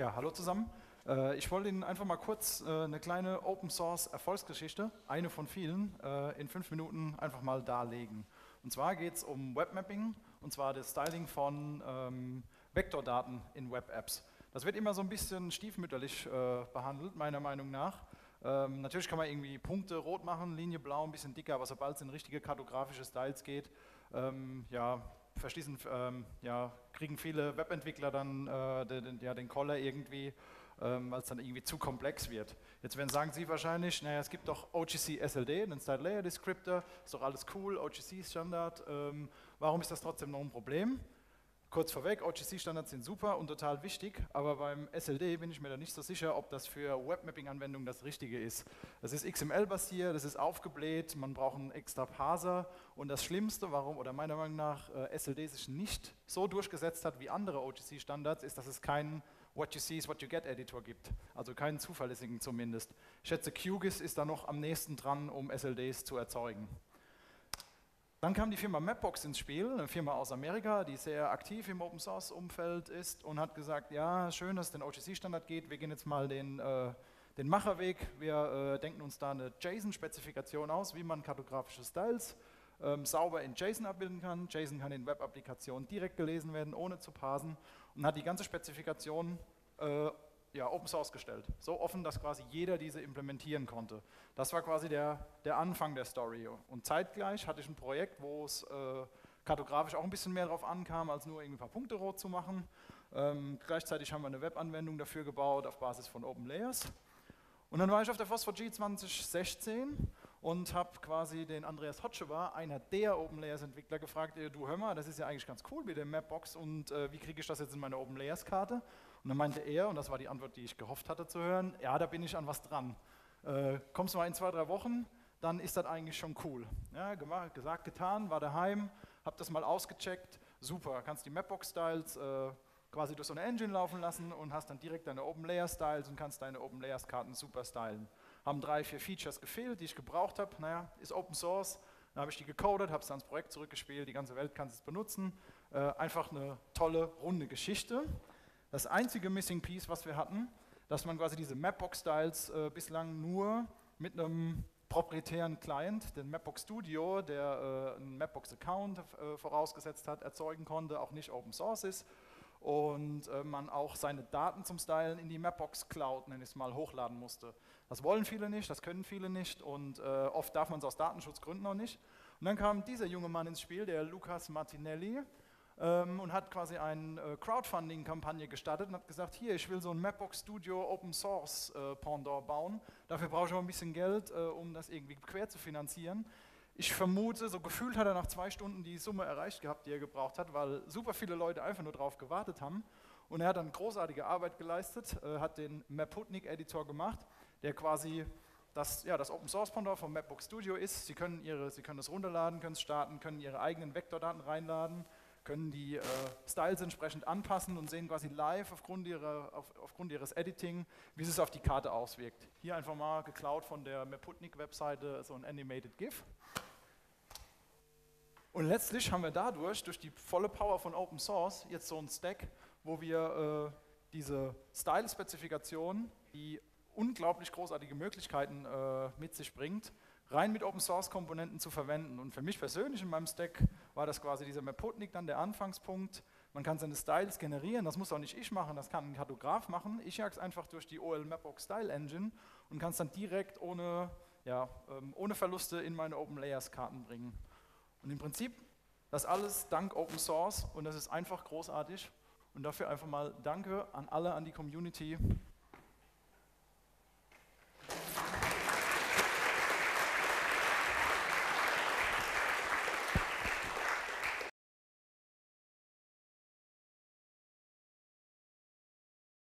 Ja, hallo zusammen. Äh, ich wollte Ihnen einfach mal kurz äh, eine kleine Open Source Erfolgsgeschichte, eine von vielen, äh, in fünf Minuten einfach mal darlegen. Und zwar geht es um Webmapping und zwar das Styling von ähm, Vektordaten in Web-Apps. Das wird immer so ein bisschen stiefmütterlich äh, behandelt, meiner Meinung nach. Ähm, natürlich kann man irgendwie Punkte rot machen, Linie blau, ein bisschen dicker, aber sobald es in richtige kartografische Styles geht, ähm, ja, verschließen, ähm, ja, kriegen viele Webentwickler dann äh, den, ja, den Collar irgendwie, ähm, weil es dann irgendwie zu komplex wird. Jetzt werden sagen Sie wahrscheinlich, naja, es gibt doch OGC SLD, einen Style Layer Descriptor, ist doch alles cool, OGC Standard, ähm, warum ist das trotzdem noch ein Problem? Kurz vorweg, OGC-Standards sind super und total wichtig, aber beim SLD bin ich mir da nicht so sicher, ob das für Webmapping-Anwendungen das Richtige ist. Das ist XML-basiert, das ist aufgebläht, man braucht einen extra Parser und das Schlimmste, warum oder meiner Meinung nach äh, SLD sich nicht so durchgesetzt hat wie andere OGC-Standards, ist, dass es keinen What you see is what you get Editor gibt, also keinen zuverlässigen zumindest. Ich schätze, QGIS ist da noch am nächsten dran, um SLDs zu erzeugen. Dann kam die Firma Mapbox ins Spiel, eine Firma aus Amerika, die sehr aktiv im Open Source Umfeld ist und hat gesagt, ja, schön, dass es den OGC-Standard geht, wir gehen jetzt mal den, äh, den Macherweg, wir äh, denken uns da eine JSON-Spezifikation aus, wie man kartografische Styles ähm, sauber in JSON abbilden kann. JSON kann in Web-Applikationen direkt gelesen werden, ohne zu parsen und hat die ganze Spezifikation äh, ja, Open Source gestellt. So offen, dass quasi jeder diese implementieren konnte. Das war quasi der, der Anfang der Story. Und zeitgleich hatte ich ein Projekt, wo es äh, kartografisch auch ein bisschen mehr darauf ankam, als nur irgendwie ein paar Punkte rot zu machen. Ähm, gleichzeitig haben wir eine Webanwendung dafür gebaut auf Basis von Open Layers. Und dann war ich auf der Phosphor-G 2016 und habe quasi den Andreas Hotschewa, einer der Open Layers Entwickler, gefragt, du hör mal, das ist ja eigentlich ganz cool mit der Mapbox und äh, wie kriege ich das jetzt in meine Open Layers Karte? Und dann meinte er, und das war die Antwort, die ich gehofft hatte zu hören, ja, da bin ich an was dran. Äh, kommst du mal in zwei, drei Wochen, dann ist das eigentlich schon cool. Ja, gesagt, getan, war daheim, hab das mal ausgecheckt, super, kannst die Mapbox-Styles äh, quasi durch so eine Engine laufen lassen und hast dann direkt deine Open Layer Styles und kannst deine Open Layers Karten super stylen. Haben drei, vier Features gefehlt, die ich gebraucht habe. Naja, ist Open Source. Dann habe ich die gecodet, habe es ans Projekt zurückgespielt, die ganze Welt kann es benutzen. Äh, einfach eine tolle, runde Geschichte. Das einzige Missing Piece, was wir hatten, dass man quasi diese Mapbox-Styles äh, bislang nur mit einem proprietären Client, den Mapbox Studio, der äh, einen Mapbox-Account äh, vorausgesetzt hat, erzeugen konnte, auch nicht Open Source ist und äh, man auch seine Daten zum Stylen in die Mapbox Cloud, nenne ich es mal, hochladen musste. Das wollen viele nicht, das können viele nicht und äh, oft darf man es aus Datenschutzgründen auch nicht. Und dann kam dieser junge Mann ins Spiel, der Lukas Martinelli, ähm, und hat quasi eine äh, Crowdfunding-Kampagne gestartet und hat gesagt, hier, ich will so ein Mapbox Studio Open Source äh, Pendant bauen, dafür brauche ich aber ein bisschen Geld, um das irgendwie quer zu finanzieren. Ich vermute, so gefühlt hat er nach zwei Stunden die Summe erreicht gehabt, die er gebraucht hat, weil super viele Leute einfach nur darauf gewartet haben. Und er hat dann großartige Arbeit geleistet, äh, hat den Maputnik-Editor gemacht, der quasi das, ja, das Open Source Pendant vom Mapbook Studio ist. Sie können, ihre, Sie können das runterladen, können es starten, können Ihre eigenen Vektordaten reinladen, können die äh, Styles entsprechend anpassen und sehen quasi live aufgrund, ihrer, auf, aufgrund ihres Editing, wie es auf die Karte auswirkt. Hier einfach mal geklaut von der Maputnik-Webseite so ein Animated GIF. Und letztlich haben wir dadurch, durch die volle Power von Open Source, jetzt so ein Stack, wo wir äh, diese Style-Spezifikation, die unglaublich großartige Möglichkeiten äh, mit sich bringt, rein mit Open Source Komponenten zu verwenden. Und für mich persönlich in meinem Stack war das quasi dieser Mapotnik dann der Anfangspunkt. Man kann seine Styles generieren, das muss auch nicht ich machen, das kann ein Kartograf machen. Ich jage es einfach durch die OL Mapbox Style Engine und kann es dann direkt ohne, ja, ähm, ohne Verluste in meine Open Layers Karten bringen. Und im Prinzip das alles dank Open Source und das ist einfach großartig. Und dafür einfach mal Danke an alle, an die Community,